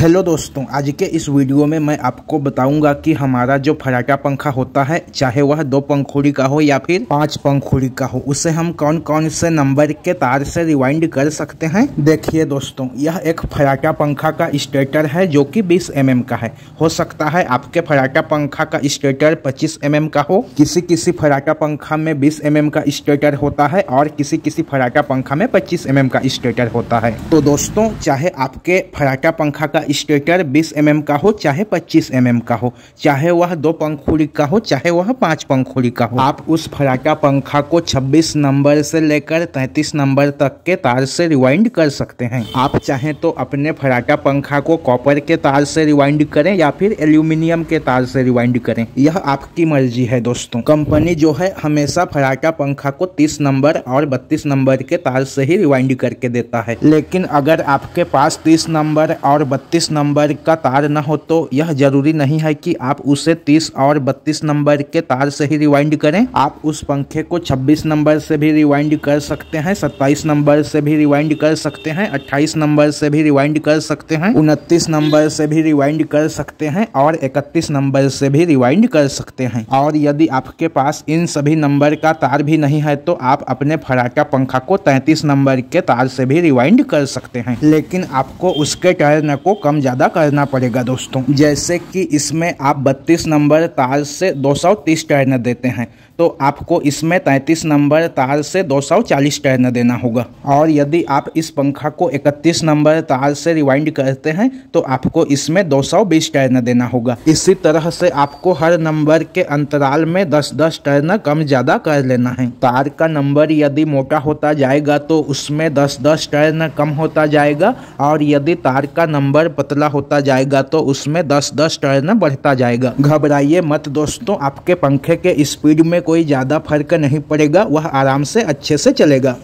Hello दोस्तों, आज के इस वीडियो में मैं आपको बताऊँगा कि हमारा जो फराटा पंखा होता है, चाहे वह दो पंखुड़ी का हो या फिर पाँच पंखुड़ी का हो, उसे हम कौन कौन से नंबर के तार से रिवाइंड कर सकते हैं? देखिए दोस्तों, यह एक फराटा पंखा का स्टेटर है जो कि 20 एम mm का है। हो सकता है आपके फराटा पंखा का स्टेटर 25 एम mm का हो। किसी किसी फराटा पंखा में 20 एम mm का स्टेटर होता है और किसी किसी फराटा पंखा में 25 एम का स्टेटर होता है। तो दोस्तों, चाहे आपके फराटा पंखा का स्टेटर 20 एम mm का हो, चाहे 25 एम mm का हो, चाहे वह दो पंखुड़ी का हो, चाहे वह पाँच पंखुड़ी का हो। आप उस फराटा पंखा को 26 नंबर से लेकर 33 नंबर तक के तार से रिवाइंड कर सकते हैं। आप चाहें तो अपने फराटा पंखा को कॉपर के तार से रिवाइंड करें या फिर एल्यूमिनियम के तार से रिवाइंड करें। यह आपकी मर्ज़ी है दोस्तों। कंपनी जो है हमेशा फराटा पंखा को 30 नंबर और 32 नंबर के तार से ही रिवाइंड करके देता है। लेकिन अगर आपके पास 30 नंबर और 32 नंबर का तार न हो तो यह ज़रूरी नहीं है कि आप उसे 30 और 32 नंबर के तार से ही रिवाइंड करें। आप उस पंखे को 26 नंबर से भी रिवाइंड कर सकते हैं 27 नंबर से भी रिवाइंड कर सकते हैं 28 नंबर से भी रिवाइंड कर सकते हैं, उनतीस नंबर से भी रिवाइंड कर सकते हैं और इकतीस नंबर से भी रिवाइंड कर सकते हैं। और यदि आपके पास इन सभी नंबर का तार भी नहीं है तो आप अपने फराटा पंखा को तैतीस नंबर के तार से भी रिवाइंड कर सकते हैं। लेकिन आपको उसके टर्न को कम ज़्यादा करना पड़ेगा दोस्तों। जैसे कि इसमें आप 32 नंबर तार से 230 टर्न देते हैं तो आपको इसमें 33 नंबर तार से 240 टर्न देना होगा। और यदि आप इस पंखा को 31 नंबर तार से रिवाइंड करते हैं तो आपको इसमें 220 टर्न देना होगा। इसी तरह से आपको हर नंबर के अंतराल में 10-10 टर्न कम ज़्यादा कर लेना है। तार का नंबर यदि मोटा होता जाएगा तो उसमें 10-10 टर्न कम होता जाएगा। और यदि तार का नंबर पतला होता जाएगा तो उसमें दस दस टर्न बढ़ता जाएगा। घबराइए मत दोस्तों, आपके पंखे के स्पीड में कोई ज़्यादा फ़र्क नहीं पड़ेगा, वह आराम से अच्छे से चलेगा।